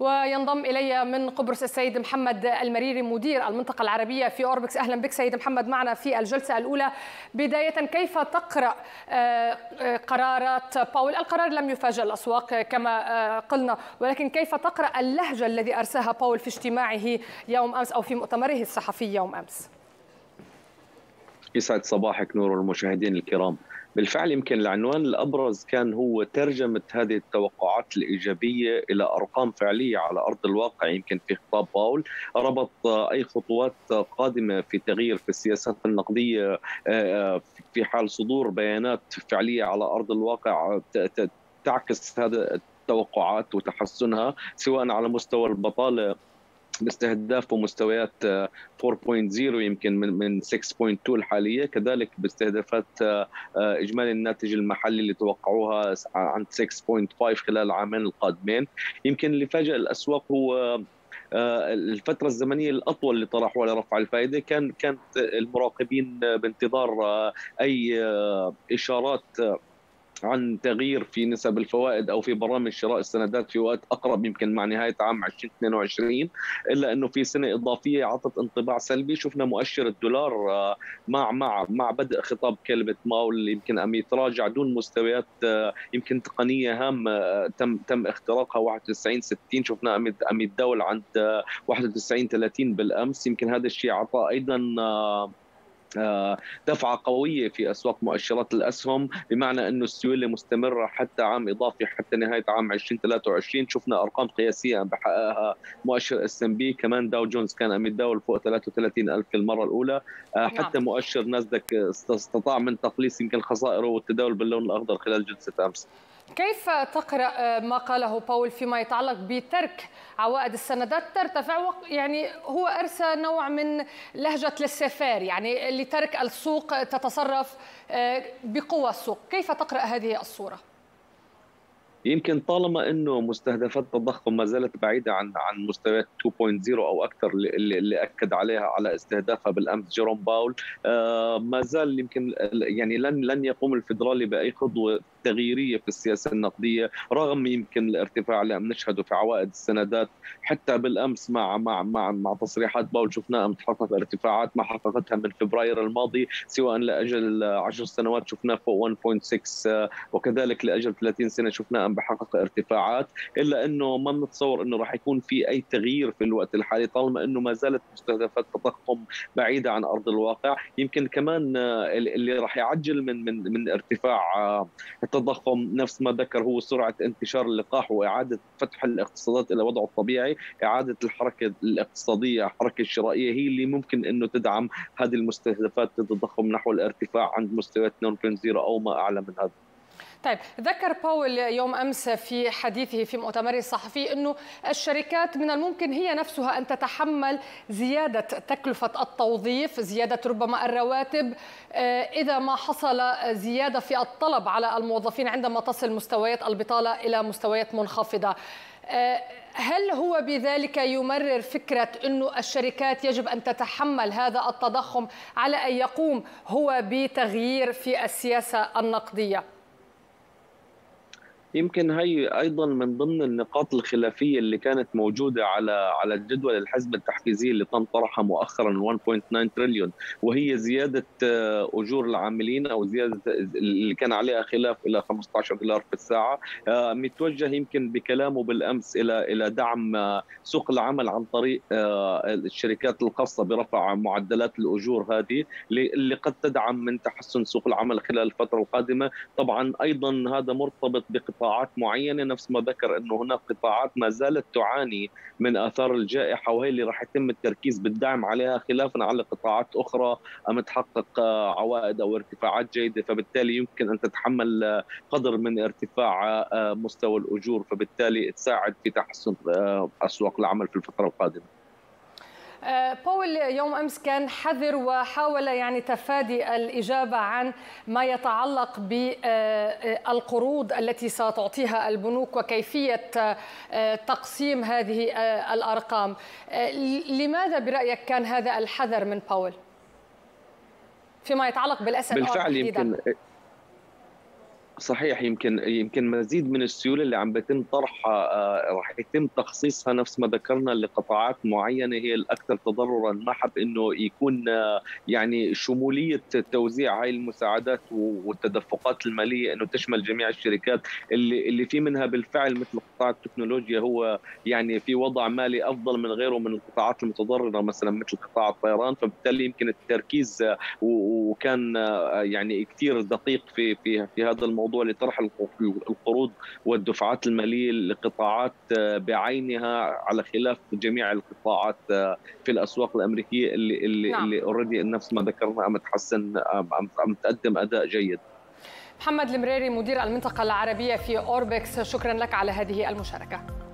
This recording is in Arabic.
وينضم إلي من قبرص السيد محمد المريري مدير المنطقة العربية في أوربكس. أهلا بك سيد محمد معنا في الجلسة الأولى. بداية كيف تقرأ قرارات باول؟ القرار لم يفاجئ الأسواق كما قلنا ولكن كيف تقرأ اللهجة الذي أرساها باول في اجتماعه يوم أمس أو في مؤتمره الصحفي يوم أمس؟ يسعد صباحك نور المشاهدين الكرام. بالفعل يمكن العنوان الأبرز كان هو ترجمة هذه التوقعات الإيجابية إلى أرقام فعلية على أرض الواقع يمكن في خطاب باول. ربط أي خطوات قادمة في تغيير في السياسات النقدية في حال صدور بيانات فعلية على أرض الواقع تعكس هذا التوقعات وتحسنها سواء على مستوى البطالة باستهداف مستويات 4.0 يمكن من من 6.2 الحالية. كذلك باستهدافات إجمالي الناتج المحلي اللي توقعوها عند 6.5 خلال العامين القادمين. يمكن اللي فاجأ الأسواق هو الفترة الزمنية الأطول اللي طرحوها لرفع الفائدة. كان كانت المراقبين بانتظار أي إشارات عن تغيير في نسب الفوائد أو في برامج شراء السندات في وقت أقرب يمكن مع نهاية عام 2022 إلا أنه في سنة إضافية عطت انطباع سلبي. شفنا مؤشر الدولار مع مع مع بدء خطاب كلمة ماول يمكن أم يتراجع دون مستويات يمكن تقنية هامة تم تم اختراقها 91 60 شفنا عم يتداول عند 91 30 بالأمس. يمكن هذا الشيء اعطى أيضا دفعة قوية في أسواق مؤشرات الأسهم بمعنى أنه السيولة مستمرة حتى عام إضافي حتى نهاية عام 2023 شفنا أرقام قياسية بحققها مؤشر S&P كمان داو جونز كان عم يتداول فوق 33 ألف في المرة الأولى حتى مؤشر ناسداك استطاع من تقليص يمكن خسائره والتداول باللون الأخضر خلال جلسة أمس. كيف تقرأ ما قاله باول فيما يتعلق بترك عوائد السندات ترتفع يعني هو أرسى نوع من لهجة للسفار يعني لترك السوق تتصرف بقوى السوق. كيف تقرأ هذه الصورة؟ يمكن طالما إنه مستهدفات التضخم ما زالت بعيدة عن عن مستويات 2.0 أو أكثر اللي, اللي اكد عليها على استهدافها بالأمس جيروم باول آه ما زال يمكن يعني لن لن يقوم الفدرالي بأي خطوة تغييرية في السياسة النقدية رغم يمكن الارتفاع اللي عم نشهده في عوائد السندات حتى بالأمس مع مع مع مع تصريحات باول شفناها تحقق ارتفاعات ما حققتها من فبراير الماضي سواء لأجل 10 سنوات شفناه فوق 1.6 وكذلك لأجل 30 سنة شفناه بحقق ارتفاعات إلا إنه ما بنتصور إنه راح يكون في أي تغيير في الوقت الحالي طالما إنه ما زالت مستهدفات التضخم بعيدة عن أرض الواقع. يمكن كمان اللي راح يعجل من من من ارتفاع التضخم نفس ما ذكر هو سرعة انتشار اللقاح وإعادة فتح الاقتصادات إلى وضعه الطبيعي إعادة الحركة الاقتصادية الحركه الشرائية هي اللي ممكن إنه تدعم هذه المستهدفات التضخم نحو الارتفاع عند مستويات 2.0 أو ما أعلى من هذا. طيب ذكر باول يوم أمس في حديثه في مؤتمره الصحفي إنه الشركات من الممكن هي نفسها أن تتحمل زيادة تكلفة التوظيف، زيادة ربما الرواتب إذا ما حصل زيادة في الطلب على الموظفين عندما تصل مستويات البطالة إلى مستويات منخفضة. هل هو بذلك يمرر فكرة أنه الشركات يجب أن تتحمل هذا التضخم على أن يقوم هو بتغيير في السياسة النقدية؟ يمكن هي أيضا من ضمن النقاط الخلافية اللي كانت موجودة على على جدول الحزب التحفيزي اللي تم طرحها مؤخرا 1.9 تريليون وهي زيادة أجور العاملين أو زيادة اللي كان عليها خلاف إلى 15 دولار في الساعة. متوجه يمكن بكلامه بالأمس إلى إلى دعم سوق العمل عن طريق الشركات الخاصة برفع معدلات الأجور هذه اللي قد تدعم من تحسن سوق العمل خلال الفترة القادمة. طبعا أيضا هذا مرتبط بقطاع قطاعات معينة نفس ما ذكر إنه هناك قطاعات ما زالت تعاني من آثار الجائحة وهي اللي راح يتم التركيز بالدعم عليها خلافا على قطاعات أخرى عم تحقق عوائد أو ارتفاعات جيدة فبالتالي يمكن أن تتحمل قدر من ارتفاع مستوى الأجور فبالتالي تساعد في تحسن أسواق العمل في الفترة القادمة. باول يوم أمس كان حذر وحاول يعني تفادي الإجابة عن ما يتعلق بالقروض التي ستعطيها البنوك وكيفية تقسيم هذه الأرقام. لماذا برأيك كان هذا الحذر من باول؟ فيما يتعلق بالاس بالفعل يمكن صحيح يمكن يمكن مزيد من السيولة اللي عم بيتم طرحها راح يتم تخصيصها نفس ما ذكرنا لقطاعات معينة هي الأكثر تضررا ما حب إنه يكون يعني شمولية توزيع هاي المساعدات والتدفقات المالية إنه تشمل جميع الشركات. اللي اللي في منها بالفعل مثل قطاع التكنولوجيا هو يعني في وضع مالي أفضل من غيره من القطاعات المتضررة مثلا مثل قطاع الطيران. فبالتالي يمكن التركيز وكان يعني كثير دقيق في في في هذا الموضوع لطرح القروض والدفعات المالية لقطاعات بعينها على خلاف جميع القطاعات في الأسواق الأمريكية اللي اللي نعم. اللي اوريدي نفس ما ذكرنا عم تحسن عم تقدم أداء جيد محمد المريري مدير المنطقة العربية في أوربكس شكرا لك على هذه المشاركة